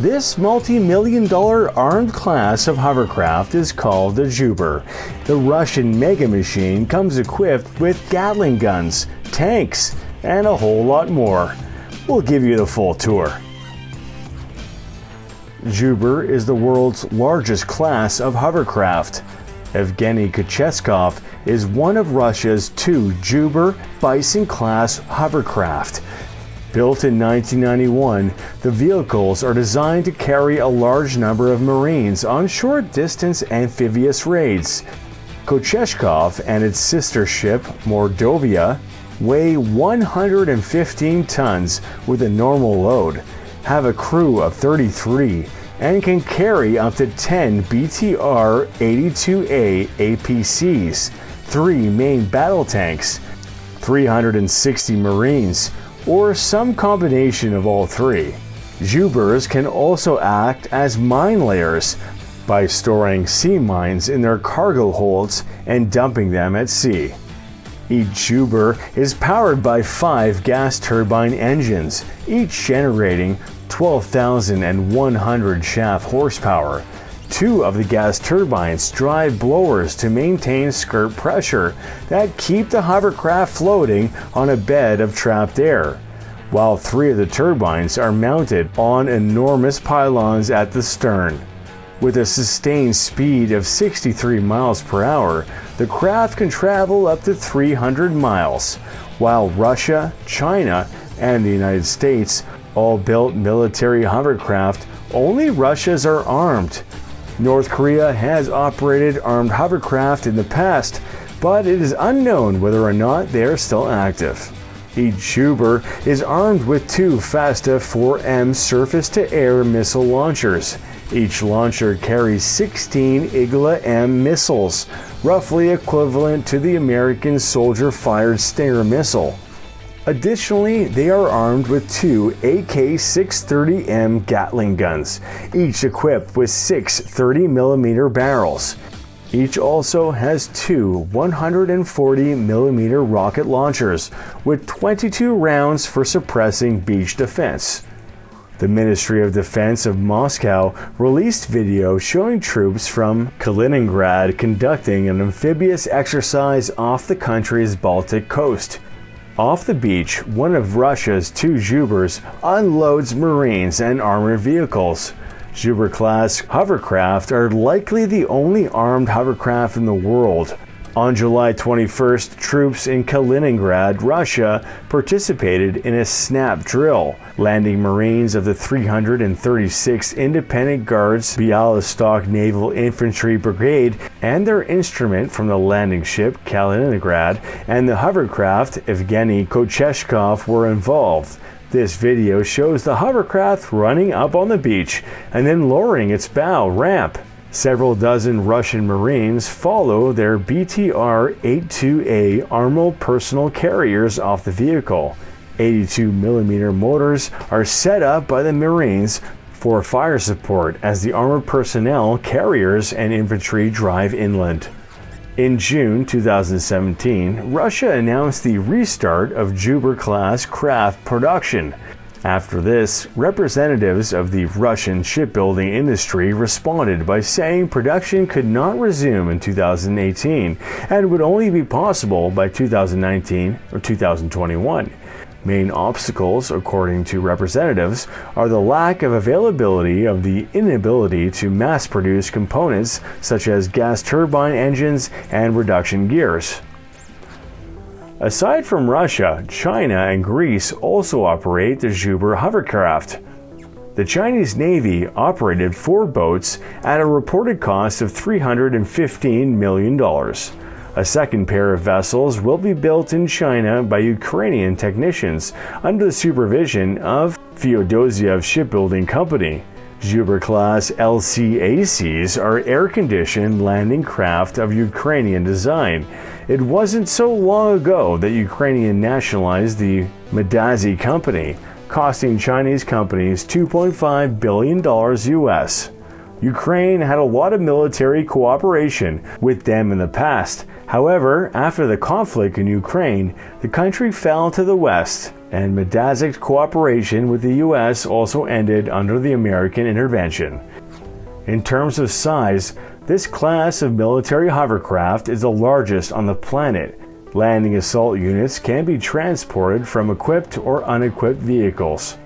This multi-million dollar armed class of hovercraft is called the Zubr. The Russian mega machine comes equipped with Gatling guns, tanks, and a whole lot more. We'll give you the full tour. Zubr is the world's largest class of hovercraft. Evgeny Kocheshkov is one of Russia's two Zubr Bison class hovercraft. Built in 1991, the vehicles are designed to carry a large number of Marines on short distance amphibious raids. Kocheshkov and its sister ship, Mordovia, weigh 115 tons with a normal load, have a crew of 33, and can carry up to 10 BTR 82A APCs, 3 main battle tanks, 360 Marines, or some combination of all three. Zubrs can also act as mine layers by storing sea mines in their cargo holds and dumping them at sea. Each Zubr is powered by five gas turbine engines, each generating 12,100 shaft horsepower. Two of the gas turbines drive blowers to maintain skirt pressure that keep the hovercraft floating on a bed of trapped air, while three of the turbines are mounted on enormous pylons at the stern. With a sustained speed of 63 miles per hour, the craft can travel up to 300 miles, while Russia, China, and the United States all built military hovercraft, only Russia's are armed. North Korea has operated armed hovercraft in the past, but it is unknown whether or not they are still active. Each Zubr is armed with two Fasta 4M surface to air missile launchers. Each launcher carries 16 Igla M missiles, roughly equivalent to the American soldier fired Stinger missile. Additionally, they are armed with two AK-630M Gatling guns, each equipped with six 30mm barrels. Each also has two 140mm rocket launchers with 22 rounds for suppressing beach defense. The Ministry of Defense of Moscow released video showing troops from Kaliningrad conducting an amphibious exercise off the country's Baltic coast. Off the beach, one of Russia's two Zubrs unloads Marines and armored vehicles. Zubr class hovercraft are likely the only armed hovercraft in the world. On July 21st, troops in Kaliningrad, Russia, participated in a snap drill, landing Marines of the 336th Independent Guards Bialystok Naval Infantry Brigade and their instrument from the landing ship Kaliningrad and the hovercraft Evgeny Kocheshkov were involved. This video shows the hovercraft running up on the beach and then lowering its bow ramp. Several dozen Russian Marines follow their BTR 82A armored personnel carriers off the vehicle. 82mm motors are set up by the Marines for fire support as the armored personnel, carriers, and infantry drive inland. In June 2017, Russia announced the restart of Zubr class craft production. After this, representatives of the Russian shipbuilding industry responded by saying production could not resume in 2018 and would only be possible by 2019 or 2021. Main obstacles, according to representatives, are the lack of availability of the inability to mass produce components such as gas turbine engines and reduction gears. Aside from Russia, China and Greece also operate the Zubr hovercraft. The Chinese Navy operated four boats at a reported cost of $315 million. A second pair of vessels will be built in China by Ukrainian technicians under the supervision of Feodosia Shipbuilding Company. Zubr class LCACs are air conditioned landing craft of Ukrainian design. It wasn't so long ago that Ukrainian nationalized the Motor Sich company, costing Chinese companies $2.5 billion US. Ukraine had a lot of military cooperation with them in the past. However, after the conflict in Ukraine, the country fell to the west and Motor Sich's cooperation with the U.S. also ended under the American intervention. In terms of size, this class of military hovercraft is the largest on the planet. Landing assault units can be transported from equipped or unequipped vehicles.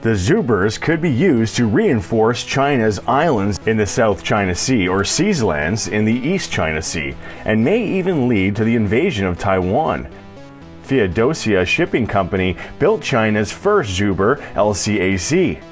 The Zubrs could be used to reinforce China's islands in the South China Sea or seaslands in the East China Sea, and may even lead to the invasion of Taiwan. Feodosia Shipping Company built China's first Zubr LCAC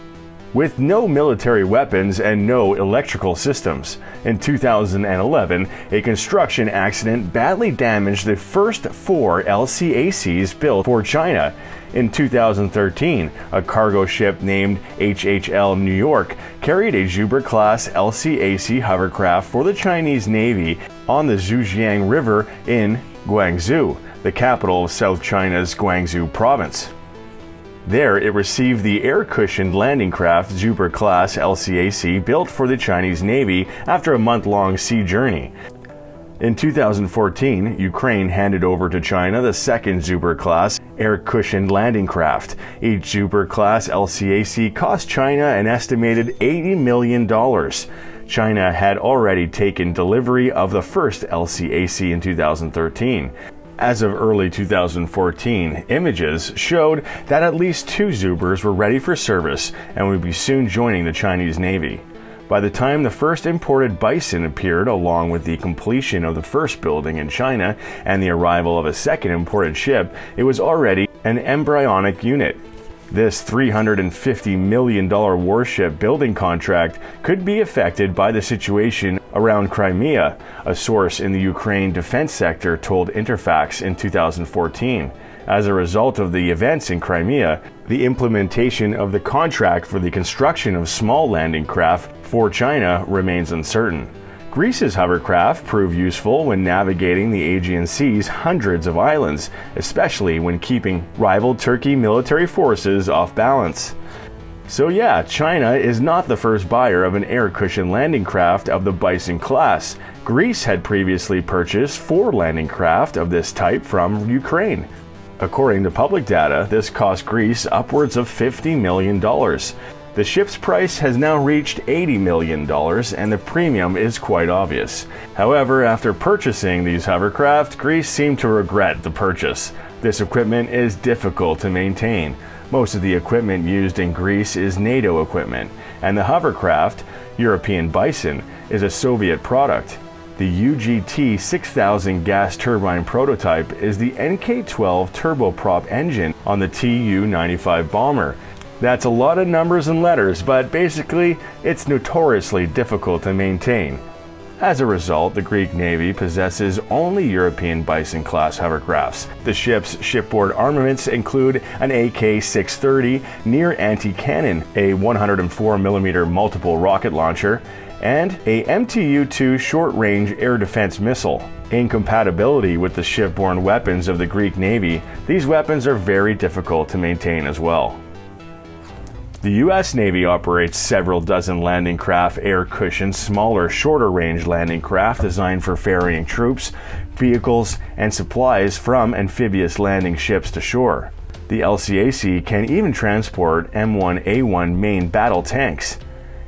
with no military weapons and no electrical systems. In 2011, a construction accident badly damaged the first four LCACs built for China. In 2013, a cargo ship named HHL New York carried a Zubr class LCAC hovercraft for the Chinese Navy on the Zhujiang River in Guangzhou, the capital of South China's Guangzhou province. There, it received the air cushioned landing craft Zubr class LCAC built for the Chinese Navy after a month long sea journey. In 2014, Ukraine handed over to China the second Zubr class air cushioned landing craft. Each Zubr class LCAC cost China an estimated $80 million. China had already taken delivery of the first LCAC in 2013. As of early 2014, images showed that at least two Zubrs were ready for service and would be soon joining the Chinese Navy. By the time the first imported Bison appeared, along with the completion of the first building in China and the arrival of a second imported ship, it was already an embryonic unit. This $350 million warship building contract could be affected by the situation around Crimea, a source in the Ukraine defense sector told Interfax in 2014. As a result of the events in Crimea, the implementation of the contract for the construction of small landing craft for China remains uncertain. Greece's hovercraft prove useful when navigating the Aegean Sea's hundreds of islands, especially when keeping rival Turkey military forces off balance. So yeah, China is not the first buyer of an air cushion landing craft of the Bison class. Greece had previously purchased four landing craft of this type from Ukraine. According to public data, this cost Greece upwards of $50 million. The ship's price has now reached $80 million, and the premium is quite obvious. However, after purchasing these hovercraft, Greece seemed to regret the purchase. This equipment is difficult to maintain. Most of the equipment used in Greece is NATO equipment, and the hovercraft, European Bison, is a Soviet product. The UGT 6000 gas turbine prototype is the NK-12 turboprop engine on the Tu-95 bomber, that's a lot of numbers and letters, but basically, it's notoriously difficult to maintain. As a result, the Greek Navy possesses only European Bison class hovercrafts. The ship's shipboard armaments include an AK 630 near anti cannon, a 104mm multiple rocket launcher, and a MTU 2 short range air defense missile. In compatibility with the shipborne weapons of the Greek Navy, these weapons are very difficult to maintain as well. The U.S. Navy operates several dozen landing craft air cushioned, smaller, shorter range landing craft designed for ferrying troops, vehicles, and supplies from amphibious landing ships to shore. The LCAC can even transport M1A1 main battle tanks.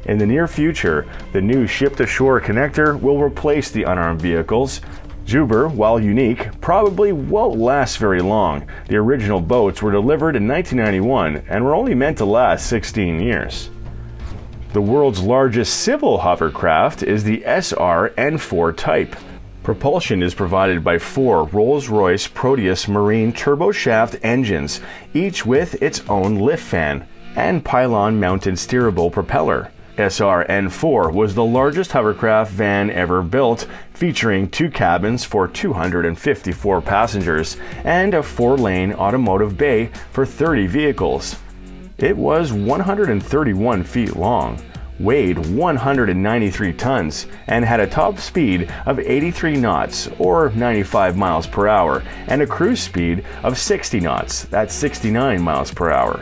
In the near future, the new ship to shore connector will replace the unarmed vehicles, Zubr, while unique, probably won't last very long. The original boats were delivered in 1991 and were only meant to last 16 years. The world's largest civil hovercraft is the SR N4 type. Propulsion is provided by four Rolls Royce Proteus Marine turboshaft engines, each with its own lift fan and pylon mounted steerable propeller. SRN4 was the largest hovercraft van ever built, featuring two cabins for 254 passengers and a four lane automotive bay for 30 vehicles. It was 131 feet long, weighed 193 tons, and had a top speed of 83 knots or 95 miles per hour and a cruise speed of 60 knots, that's 69 miles per hour.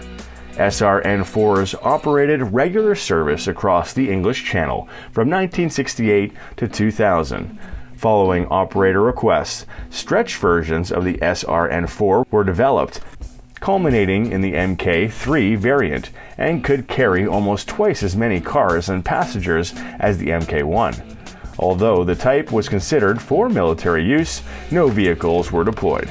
SRN4s operated regular service across the English Channel from 1968 to 2000. Following operator requests, stretch versions of the SRN4 were developed. culminating in the Mk3 variant, and could carry almost twice as many cars and passengers as the Mk1. Although the type was considered for military use, no vehicles were deployed.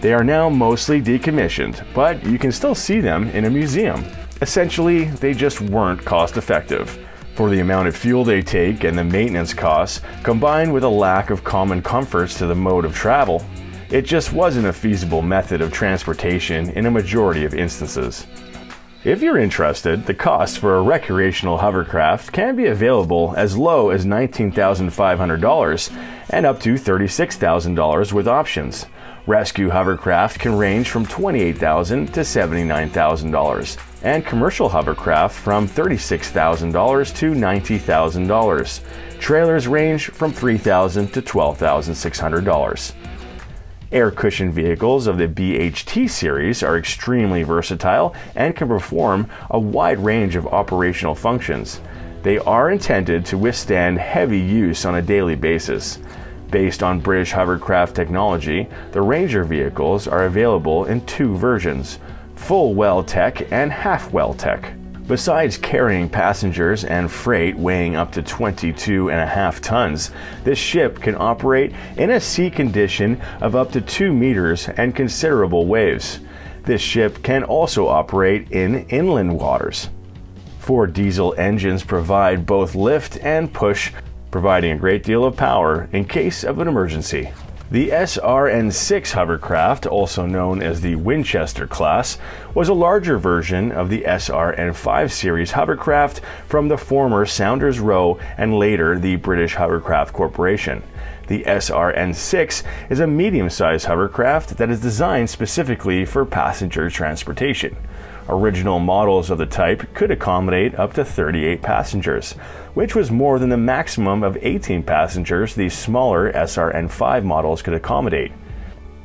They are now mostly decommissioned, but you can still see them in a museum. Essentially, they just weren't cost effective. For the amount of fuel they take and the maintenance costs, combined with a lack of common comforts to the mode of travel, it just wasn't a feasible method of transportation in a majority of instances. If you're interested, the cost for a recreational hovercraft can be available as low as $19,500 and up to $36,000 with options. Rescue hovercraft can range from 28,000 to $79,000, and commercial hovercraft from $36,000 to $90,000. Trailers range from 3,000 to $12,600. Air cushion vehicles of the BHT series are extremely versatile and can perform a wide range of operational functions. They are intended to withstand heavy use on a daily basis. Based on British hovercraft technology, the Ranger vehicles are available in two versions full well tech and half well tech. Besides carrying passengers and freight weighing up to 22.5 tons, this ship can operate in a sea condition of up to 2 meters and considerable waves. This ship can also operate in inland waters. Four diesel engines provide both lift and push, providing a great deal of power in case of an emergency. The SRN-6 hovercraft, also known as the Winchester class, was a larger version of the SRN-5 series hovercraft from the former Saunders Roe and later the British Hovercraft Corporation. The SRN-6 is a medium-sized hovercraft that is designed specifically for passenger transportation. Original models of the type could accommodate up to 38 passengers, which was more than the maximum of 18 passengers these smaller SRN5 models could accommodate.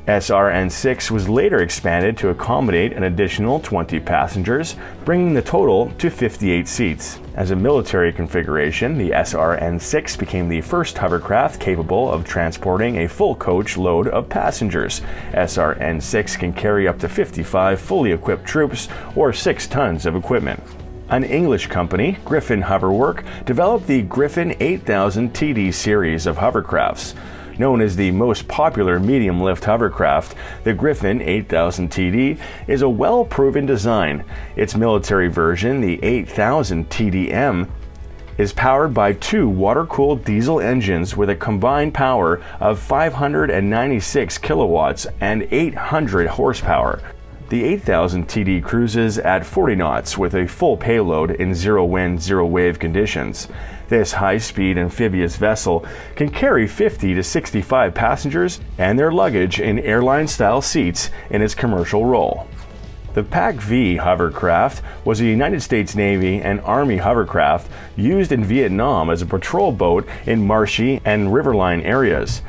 SRN6 was later expanded to accommodate an additional 20 passengers, bringing the total to 58 seats. As a military configuration, the SRN6 became the first hovercraft capable of transporting a full coach load of passengers. SRN6 can carry up to 55 fully equipped troops or 6 tons of equipment. An English company, Griffon Hoverwork, developed the Griffon 8000 TD series of hovercrafts. Known as the most popular medium lift hovercraft, the Griffon 8000 TD is a well proven design. Its military version, the 8000 TDM, is powered by two water cooled diesel engines with a combined power of 596 kilowatts and 800 horsepower. The 8000 TD cruises at 40 knots with a full payload in zero wind, zero wave conditions. This high speed amphibious vessel can carry 50 to 65 passengers and their luggage in airline style seats in its commercial role. The PAC V hovercraft was a United States Navy and Army hovercraft used in Vietnam as a patrol boat in marshy and riverine areas.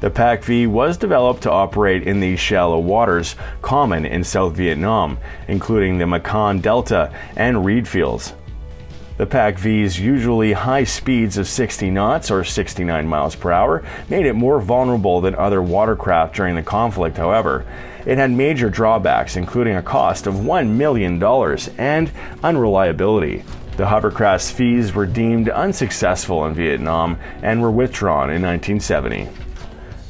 The PAC V was developed to operate in these shallow waters common in South Vietnam, including the Mekong Delta and reed fields. The PAC V's usually high speeds of 60 knots or 69 miles per hour made it more vulnerable than other watercraft during the conflict, however. It had major drawbacks, including a cost of $1 million and unreliability. The hovercraft's fees were deemed unsuccessful in Vietnam and were withdrawn in 1970.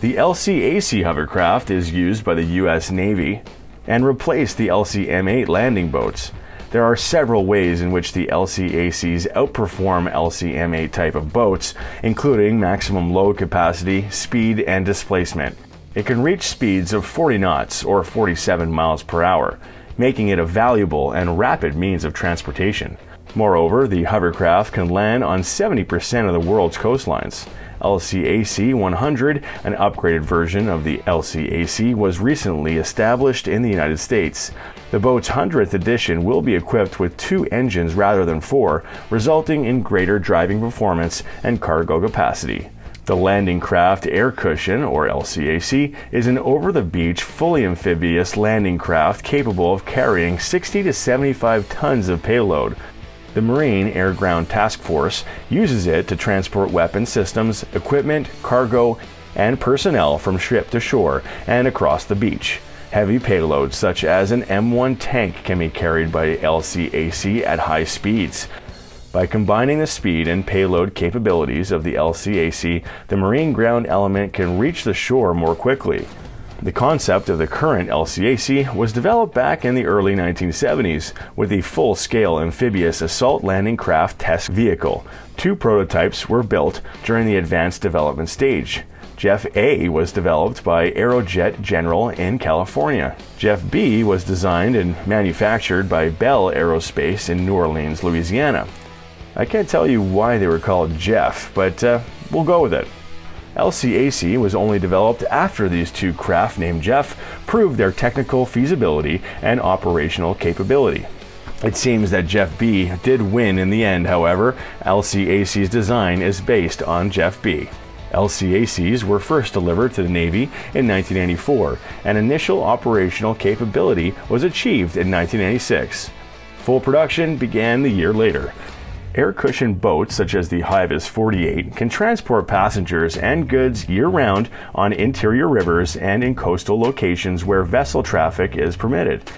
The LCAC hovercraft is used by the U.S. Navy and replaced the LCM-8 landing boats. There are several ways in which the LCACs outperform LCM8 type of boats, including maximum load capacity, speed, and displacement. It can reach speeds of 40 knots or 47 miles per hour, making it a valuable and rapid means of transportation. Moreover, the hovercraft can land on 70% of the world's coastlines. LCAC 100, an upgraded version of the LCAC, was recently established in the United States. The boat's 100th edition will be equipped with two engines rather than four, resulting in greater driving performance and cargo capacity. The Landing Craft Air Cushion, or LCAC, is an over the beach, fully amphibious landing craft capable of carrying 60 to 75 tons of payload. The Marine Air Ground Task Force uses it to transport weapon systems, equipment, cargo, and personnel from ship to shore and across the beach. Heavy payloads such as an M1 tank can be carried by LCAC at high speeds. By combining the speed and payload capabilities of the LCAC, the marine ground element can reach the shore more quickly. The concept of the current LCAC was developed back in the early 1970s with the full scale amphibious assault landing craft test vehicle. Two prototypes were built during the advanced development stage. Jeff A was developed by Aerojet General in California. Jeff B was designed and manufactured by Bell Aerospace in New Orleans, Louisiana. I can't tell you why they were called Jeff, but uh, we'll go with it. LCAC was only developed after these two craft named Jeff proved their technical feasibility and operational capability. It seems that Jeff B did win in the end, however. LCAC's design is based on Jeff B. LCACs were first delivered to the Navy in 1994, and initial operational capability was achieved in 1996. Full production began the year later. Air cushion boats such as the Hivus 48 can transport passengers and goods year round on interior rivers and in coastal locations where vessel traffic is permitted.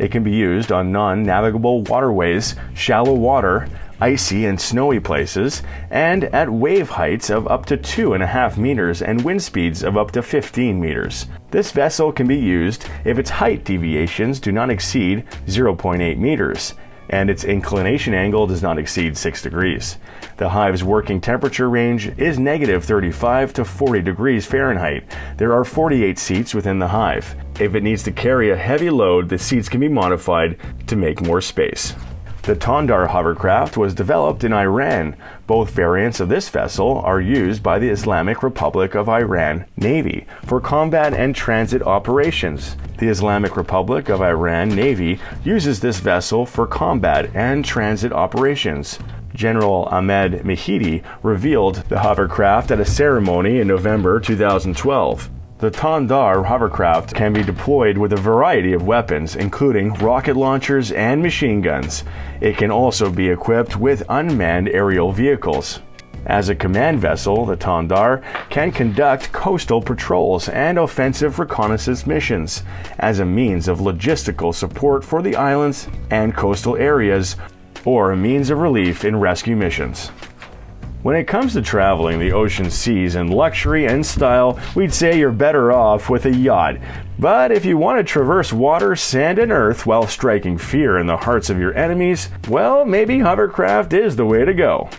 It can be used on non navigable waterways, shallow water, icy and snowy places, and at wave heights of up to 2.5 meters and wind speeds of up to 15 meters. This vessel can be used if its height deviations do not exceed 0.8 meters and its inclination angle does not exceed 6 degrees. The hive's working temperature range is negative 35 to 40 degrees Fahrenheit. There are 48 seats within the hive. If it needs to carry a heavy load, the seats can be modified to make more space. The Tondar hovercraft was developed in Iran. Both variants of this vessel are used by the Islamic Republic of Iran Navy for combat and transit operations. The Islamic Republic of Iran Navy uses this vessel for combat and transit operations. General Ahmed Mahidi revealed the hovercraft at a ceremony in November 2012. The Tondar hovercraft can be deployed with a variety of weapons, including rocket launchers and machine guns. It can also be equipped with unmanned aerial vehicles. As a command vessel, the Tondar can conduct coastal patrols and offensive reconnaissance missions as a means of logistical support for the islands and coastal areas, or a means of relief in rescue missions. When it comes to traveling the ocean seas in luxury and style, we'd say you're better off with a yacht. But if you want to traverse water, sand, and earth while striking fear in the hearts of your enemies, well, maybe hovercraft is the way to go.